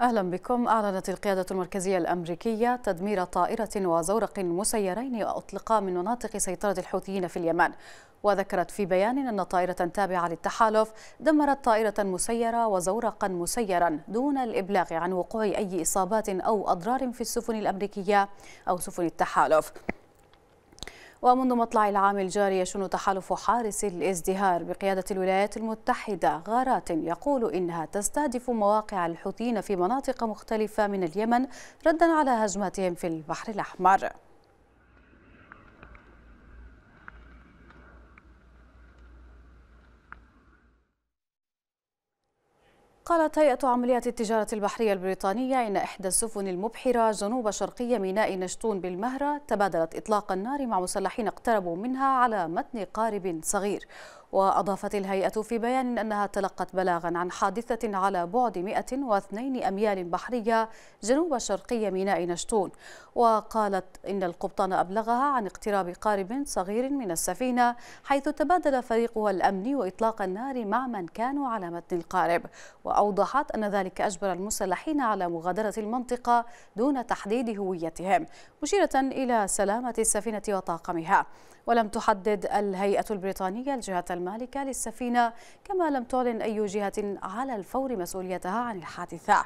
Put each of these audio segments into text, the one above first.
أهلا بكم. أعلنت القيادة المركزية الأمريكية تدمير طائرة وزورق مسيرين أطلقا من مناطق سيطرة الحوثيين في اليمن. وذكرت في بيان أن طائرة تابعة للتحالف دمرت طائرة مسيرة وزورقا مسيرا دون الإبلاغ عن وقوع أي إصابات أو أضرار في السفن الأمريكية أو سفن التحالف. ومنذ مطلع العام الجاري يشن تحالف حارس الازدهار بقيادة الولايات المتحدة غارات يقول إنها تستهدف مواقع الحوثيين في مناطق مختلفة من اليمن ردا على هجماتهم في البحر الأحمر. قالت هيئة عمليات التجارة البحرية البريطانية إن إحدى السفن المبحرة جنوب شرقي ميناء نشطون بالمهرة تبادلت إطلاق النار مع مسلحين اقتربوا منها على متن قارب صغير. وأضافت الهيئة في بيان أنها تلقت بلاغا عن حادثة على بعد 102 أميال بحرية جنوب شرقي ميناء نشطون وقالت إن القبطان أبلغها عن اقتراب قارب صغير من السفينة حيث تبادل فريقها الأمني وإطلاق النار مع من كانوا على متن القارب. وأوضحت أن ذلك أجبر المسلحين على مغادرة المنطقة دون تحديد هويتهم مشيرة إلى سلامة السفينة وطاقمها. ولم تحدد الهيئة البريطانية الجهة المالكة للسفينة كما لم تعلن أي جهة على الفور مسؤوليتها عن الحادثة.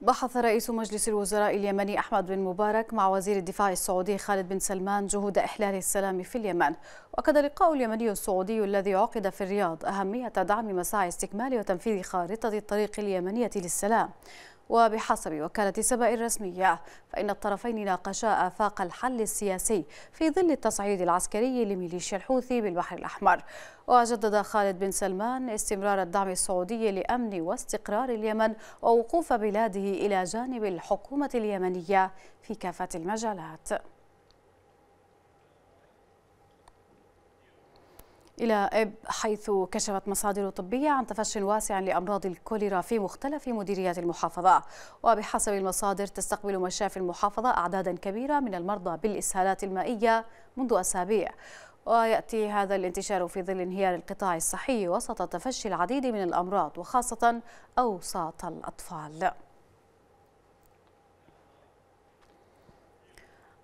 بحث رئيس مجلس الوزراء اليمني أحمد بن مبارك مع وزير الدفاع السعودي خالد بن سلمان جهود إحلال السلام في اليمن. وكذا اللقاء اليمني السعودي الذي عقد في الرياض أهمية دعم مساعي استكمال وتنفيذ خارطة الطريق اليمنية للسلام. وبحسب وكالة سبأ الرسمية فإن الطرفين ناقشا آفاق الحل السياسي في ظل التصعيد العسكري لميليشيا الحوثي بالبحر الأحمر. وجدد خالد بن سلمان استمرار الدعم السعودي لأمن واستقرار اليمن ووقوف بلاده إلى جانب الحكومة اليمنية في كافة المجالات. إلى إب حيث كشفت مصادر طبية عن تفشي واسع لأمراض الكوليرا في مختلف مديريات المحافظة. وبحسب المصادر تستقبل مشافي المحافظة أعدادا كبيرة من المرضى بالإسهالات المائية منذ أسابيع. ويأتي هذا الانتشار في ظل انهيار القطاع الصحي وسط تفشي العديد من الأمراض وخاصة أوساط الأطفال.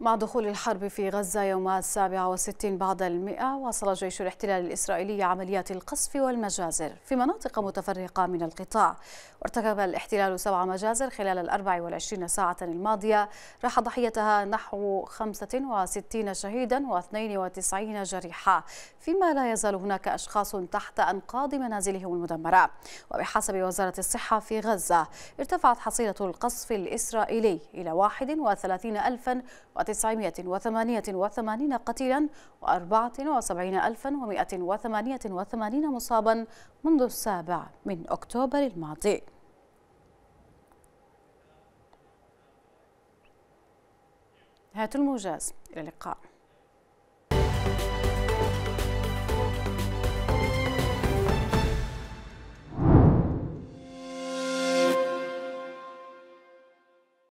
مع دخول الحرب في غزة يوم السابعة والستين بعد المئة واصل جيش الاحتلال الإسرائيلي عمليات القصف والمجازر في مناطق متفرقة من القطاع. وارتكب الاحتلال سبع مجازر خلال الأربع والعشرين ساعة الماضية. راح ضحيتها نحو 65 شهيدا و92 جريحا. فيما لا يزال هناك أشخاص تحت أنقاض منازلهم المدمرة. وبحسب وزارة الصحة في غزة ارتفعت حصيلة القصف الإسرائيلي إلى 31 ألفا 988 قتيلا و 74188 مصابا منذ السابع من أكتوبر الماضي. نهاية الموجز إلى اللقاء.